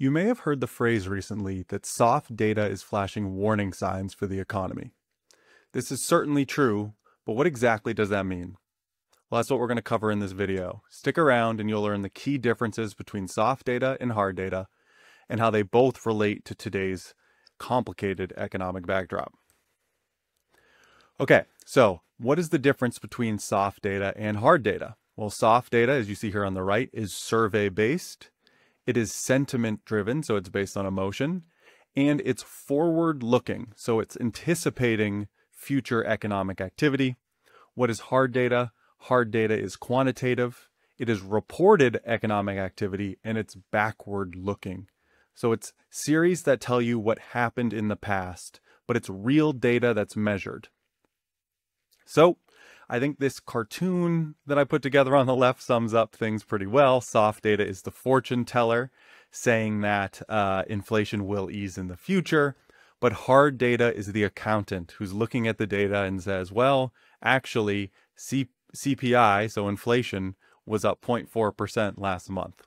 You may have heard the phrase recently that soft data is flashing warning signs for the economy. This is certainly true, but what exactly does that mean? Well, that's what we're going to cover in this video. Stick around and you'll learn the key differences between soft data and hard data and how they both relate to today's complicated economic backdrop. Okay, so what is the difference between soft data and hard data? Well, soft data, as you see here on the right, is survey based it is sentiment driven, so it's based on emotion, and it's forward looking, so it's anticipating future economic activity. What is hard data? Hard data is quantitative. It is reported economic activity and it's backward looking. So it's series that tell you what happened in the past, but it's real data that's measured. So I think this cartoon that I put together on the left sums up things pretty well. Soft data is the fortune teller saying that uh, inflation will ease in the future. But hard data is the accountant who's looking at the data and says, well, actually, C- CPI, so inflation, was up 0.4% last month.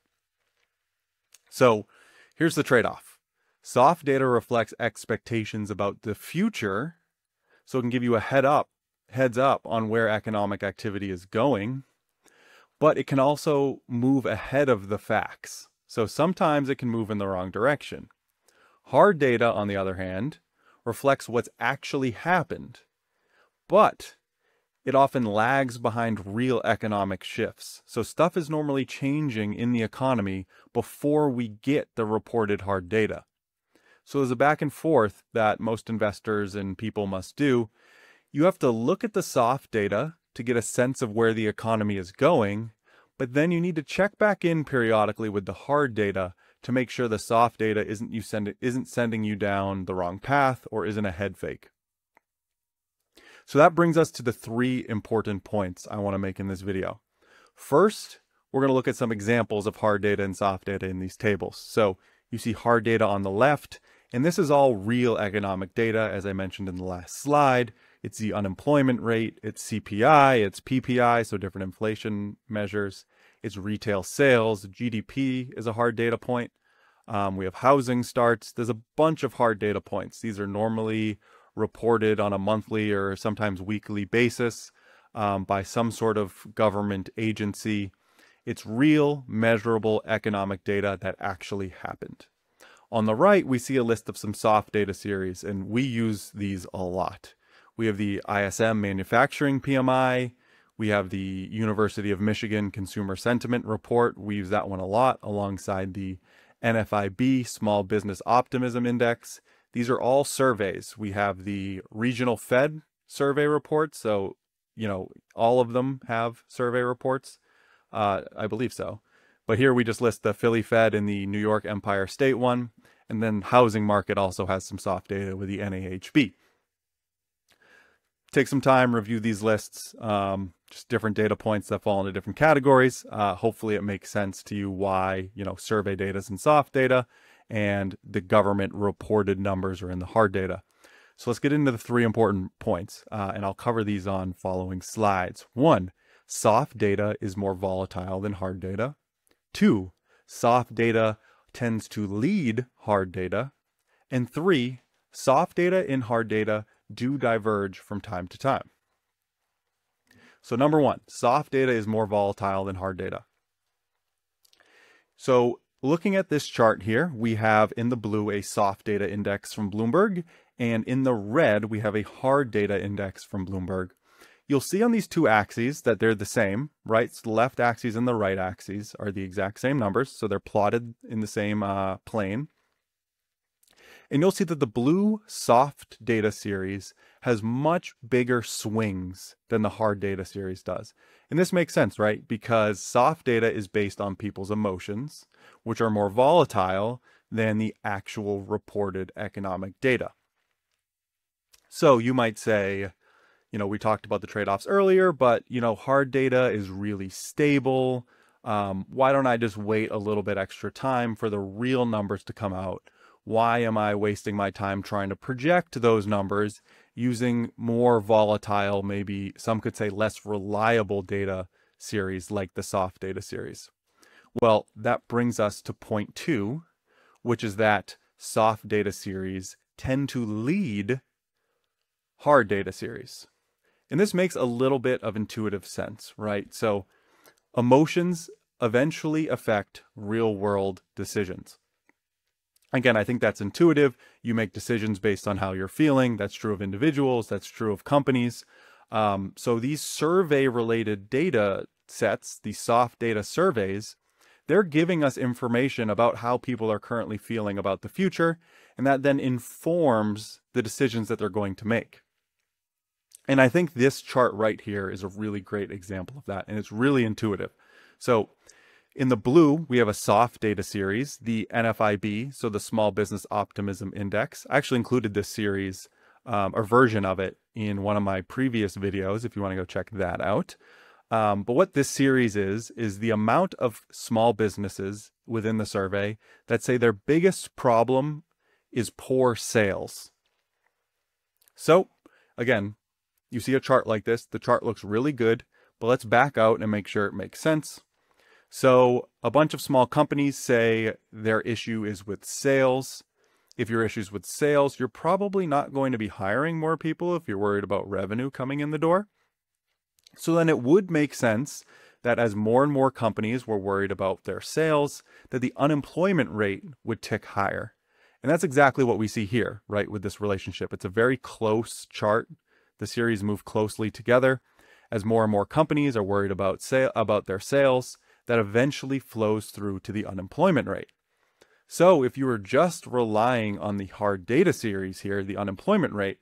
So here's the trade off soft data reflects expectations about the future, so it can give you a head up heads up on where economic activity is going, but it can also move ahead of the facts. So sometimes it can move in the wrong direction. Hard data, on the other hand, reflects what's actually happened, but it often lags behind real economic shifts. So stuff is normally changing in the economy before we get the reported hard data. So there's a back and forth that most investors and people must do you have to look at the soft data to get a sense of where the economy is going, but then you need to check back in periodically with the hard data to make sure the soft data isn't you send isn't sending you down the wrong path or isn't a head fake. So that brings us to the three important points I want to make in this video. First, we're going to look at some examples of hard data and soft data in these tables. So you see hard data on the left, and this is all real economic data, as I mentioned in the last slide. It's the unemployment rate, it's CPI, it's PPI, so different inflation measures. It's retail sales, GDP is a hard data point. Um, we have housing starts. There's a bunch of hard data points. These are normally reported on a monthly or sometimes weekly basis um, by some sort of government agency. It's real, measurable economic data that actually happened. On the right, we see a list of some soft data series, and we use these a lot. We have the ISM Manufacturing PMI. We have the University of Michigan Consumer Sentiment Report. We use that one a lot alongside the NFIB Small Business Optimism Index. These are all surveys. We have the Regional Fed survey reports. So, you know, all of them have survey reports. Uh, I believe so. But here we just list the Philly Fed and the New York Empire State one. And then housing market also has some soft data with the NAHB take some time, review these lists, um, just different data points that fall into different categories. Uh, hopefully, it makes sense to you why you know survey data is in soft data, and the government reported numbers are in the hard data. So let's get into the three important points, uh, and I'll cover these on following slides. One, soft data is more volatile than hard data. Two, soft data tends to lead hard data. And three, soft data and hard data do diverge from time to time. So number one, soft data is more volatile than hard data. So looking at this chart here, we have in the blue a soft data index from Bloomberg, and in the red, we have a hard data index from Bloomberg. You'll see on these two axes that they're the same, right? So the left axes and the right axes are the exact same numbers, so they're plotted in the same uh, plane. And you'll see that the blue soft data series has much bigger swings than the hard data series does. And this makes sense, right? Because soft data is based on people's emotions, which are more volatile than the actual reported economic data. So you might say, you know, we talked about the trade offs earlier, but, you know, hard data is really stable. Um, why don't I just wait a little bit extra time for the real numbers to come out? Why am I wasting my time trying to project those numbers using more volatile, maybe some could say less reliable data series like the soft data series? Well, that brings us to point two, which is that soft data series tend to lead hard data series. And this makes a little bit of intuitive sense, right? So emotions eventually affect real world decisions. Again, I think that's intuitive. You make decisions based on how you're feeling. That's true of individuals, that's true of companies. Um, so these survey related data sets, these soft data surveys, they're giving us information about how people are currently feeling about the future, and that then informs the decisions that they're going to make. And I think this chart right here is a really great example of that, and it's really intuitive. So in the blue, we have a soft data series, the NFIB, so the Small Business Optimism Index. I actually included this series, um, or version of it, in one of my previous videos, if you want to go check that out. Um, but what this series is, is the amount of small businesses within the survey that say their biggest problem is poor sales. So, again, you see a chart like this, the chart looks really good, but let's back out and make sure it makes sense. So a bunch of small companies say their issue is with sales. If your issue is with sales, you're probably not going to be hiring more people if you're worried about revenue coming in the door. So then it would make sense that as more and more companies were worried about their sales, that the unemployment rate would tick higher. And that's exactly what we see here, right, with this relationship. It's a very close chart. The series move closely together as more and more companies are worried about sale about their sales that eventually flows through to the unemployment rate. So if you were just relying on the hard data series here, the unemployment rate,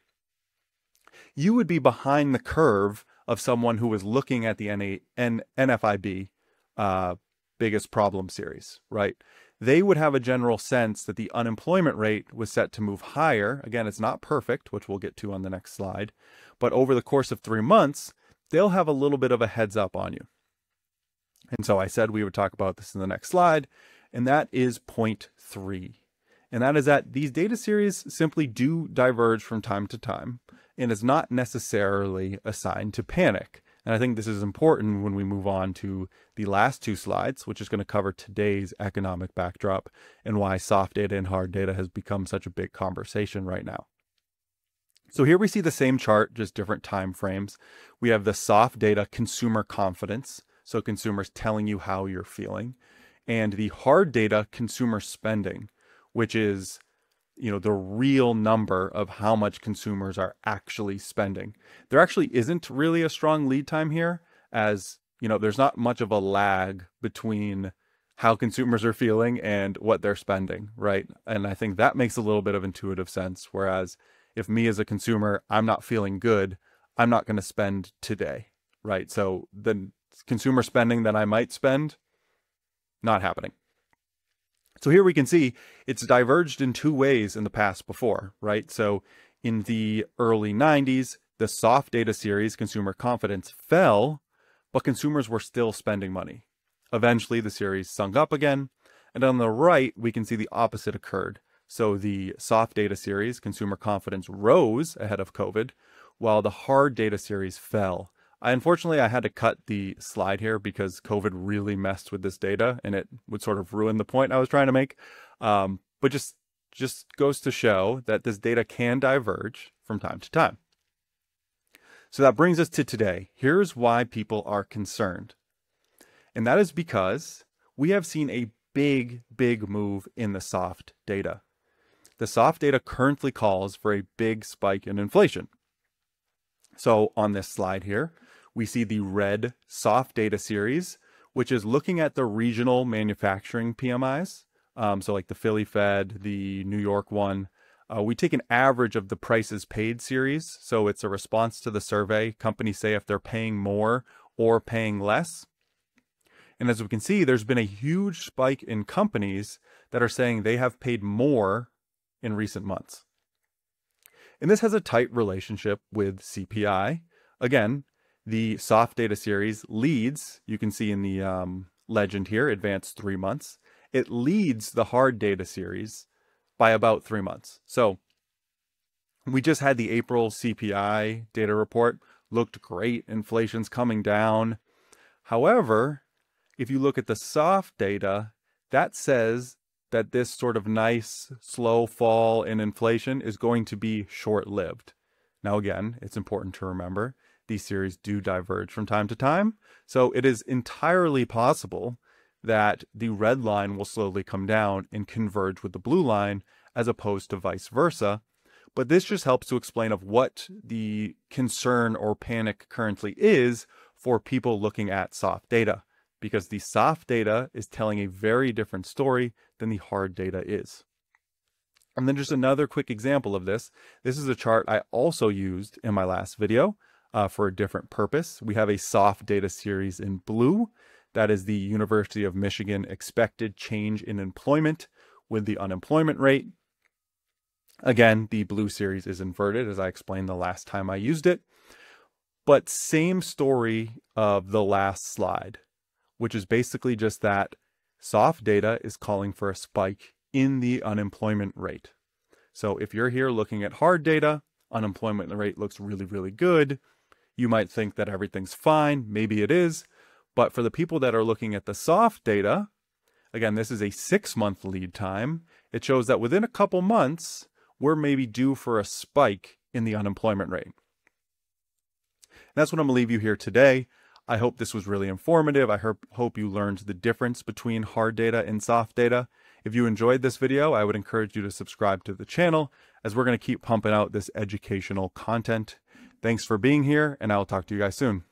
you would be behind the curve of someone who was looking at the NA, N, NFIB uh, biggest problem series, right? They would have a general sense that the unemployment rate was set to move higher. Again, it's not perfect, which we'll get to on the next slide. But over the course of three months, they'll have a little bit of a heads up on you. And so I said we would talk about this in the next slide, and that is point three. And that is that these data series simply do diverge from time to time and is not necessarily a sign to panic. And I think this is important when we move on to the last two slides, which is going to cover today's economic backdrop and why soft data and hard data has become such a big conversation right now. So here we see the same chart, just different time frames. We have the soft data consumer confidence, so consumers telling you how you're feeling, and the hard data consumer spending, which is you know the real number of how much consumers are actually spending. There actually isn't really a strong lead time here as you know there's not much of a lag between how consumers are feeling and what they're spending, right? And I think that makes a little bit of intuitive sense whereas if me as a consumer I'm not feeling good, I'm not going to spend today, right? So then consumer spending that I might spend, not happening. So here we can see it's diverged in two ways in the past before, right? So in the early 90s, the soft data series, consumer confidence, fell, but consumers were still spending money. Eventually, the series sunk up again. And on the right, we can see the opposite occurred. So the soft data series, consumer confidence, rose ahead of COVID, while the hard data series fell. I, unfortunately, I had to cut the slide here because COVID really messed with this data and it would sort of ruin the point I was trying to make. Um, but just just goes to show that this data can diverge from time to time. So that brings us to today. Here's why people are concerned. And that is because we have seen a big, big move in the soft data. The soft data currently calls for a big spike in inflation. So on this slide here, we see the red soft data series, which is looking at the regional manufacturing PMIs. Um, so like the Philly Fed, the New York one. Uh, we take an average of the prices paid series. So it's a response to the survey. Companies say if they're paying more or paying less. And as we can see, there's been a huge spike in companies that are saying they have paid more in recent months. And this has a tight relationship with CPI. Again, the soft data series leads, you can see in the um, legend here, advanced three months. It leads the hard data series by about three months. So we just had the April CPI data report, looked great. Inflation's coming down. However, if you look at the soft data, that says that this sort of nice, slow fall in inflation is going to be short lived. Now, again, it's important to remember these series do diverge from time to time. So it is entirely possible that the red line will slowly come down and converge with the blue line as opposed to vice versa. But this just helps to explain of what the concern or panic currently is for people looking at soft data because the soft data is telling a very different story than the hard data is. And then just another quick example of this. This is a chart I also used in my last video uh, for a different purpose. We have a soft data series in blue. That is the University of Michigan expected change in employment with the unemployment rate. Again, the blue series is inverted as I explained the last time I used it. But same story of the last slide, which is basically just that soft data is calling for a spike in the unemployment rate. So if you're here looking at hard data, unemployment rate looks really, really good. You might think that everything's fine. Maybe it is. But for the people that are looking at the soft data, again, this is a six month lead time. It shows that within a couple months, we're maybe due for a spike in the unemployment rate. And that's what I'm going to leave you here today. I hope this was really informative. I hope you learned the difference between hard data and soft data. If you enjoyed this video, I would encourage you to subscribe to the channel as we're going to keep pumping out this educational content. Thanks for being here, and I will talk to you guys soon.